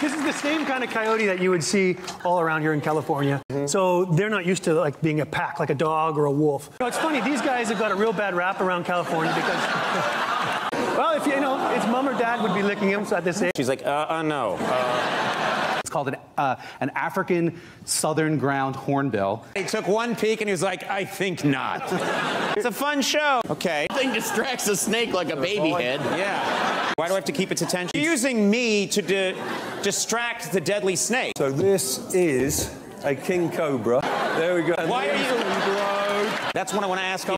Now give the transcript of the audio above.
This is the same kind of coyote that you would see all around here in California. So they're not used to like being a pack, like a dog or a wolf. You know, it's funny. These guys have got a real bad rap around California because, well, if you know, it's mom or dad would be licking him at this age. She's like, uh, uh no. It's called an, uh, an African southern ground hornbill. He took one peek and he was like, I think not. it's a fun show. Okay. Thing distracts a snake like a baby head. Yeah. Why do I have to keep its attention? You're using me to di- distract the deadly snake. So this is a king cobra. There we go. Why are you? That's what I want to ask.